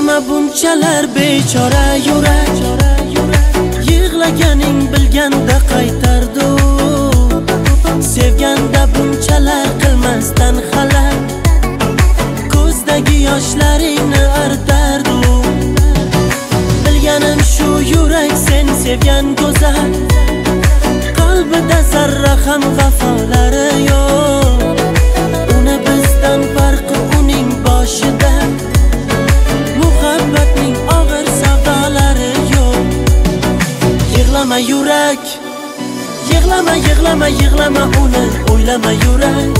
yig'lama bunchalar bechora yurak yig'laganing bilganda qaytardi sevganda bunchalar qilmasdan xalal ko'zdagi yoshlaringni artardi bilganim shu yurak sen sevgan go'zal qalbida zarra ham vafolar yurak. Yig'lama yig'lama yig'lama uni o'ylama yurak.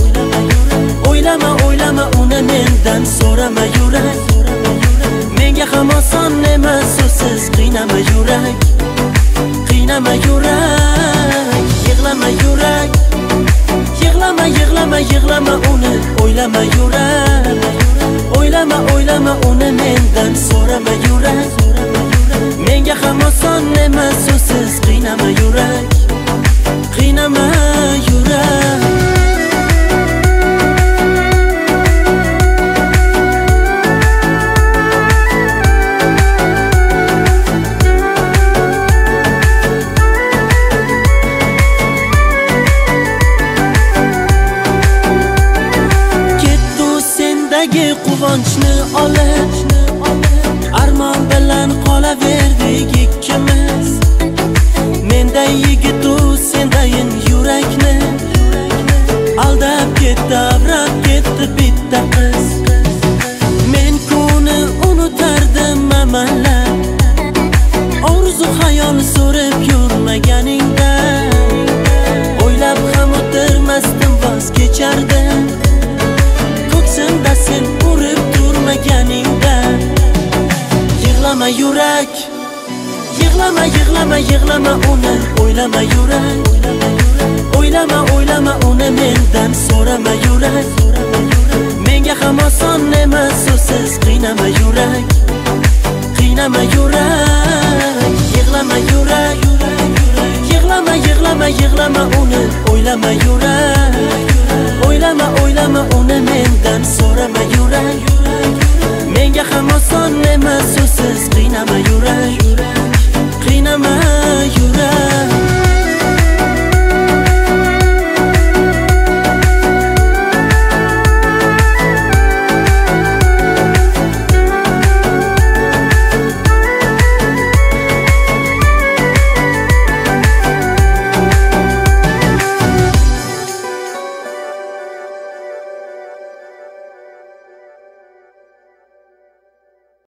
O'ylama o'ylama uni mendan so'rama yurak. Menga ham oson emas so'zsiz qiynama yurak. Qiynama yurak yig'lama yurak. Yig'lama yig'lama yig'lama uni o'ylama yurak. Sendagi quvonchni olib armon bilan qolaverdik ikkimiz. Menda yigitu sendayin yurakni. Aldab ketdi avrab ketdi bitta qiz. Yurak yig'lama yig'lama yig'lama uni o'ylama yurak o'ylama o'ylama uni mendan so'rama yurak menga ham oson emas so'zsiz qiynama yurak qiynama yurak yig'lama yurak yig'lama yig'lama yig'lama uni o'ylama yurak